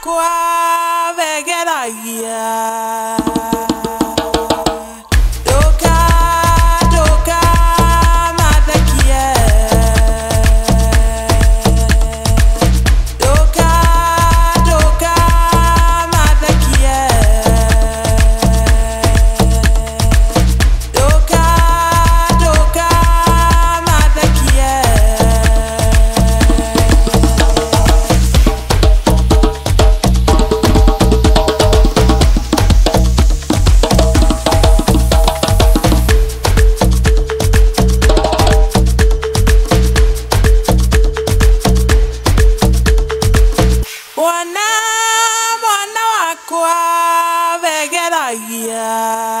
kwa vegera ya. yeah.